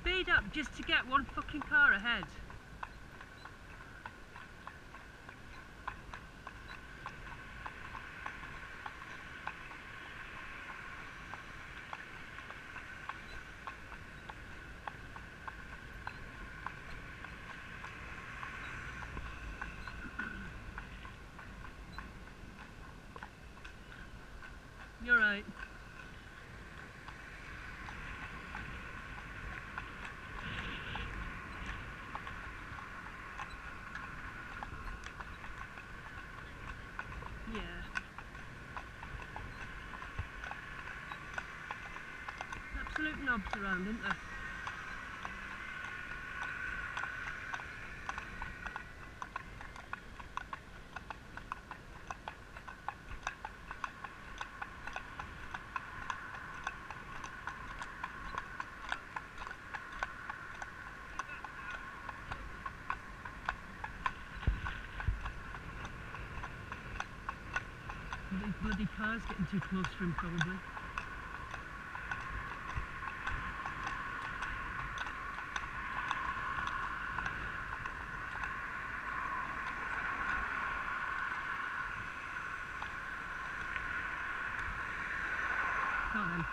speed up just to get one fucking car ahead. You're right. Absolute knobs around, isn't there? These bloody cars getting too close for him probably. Then.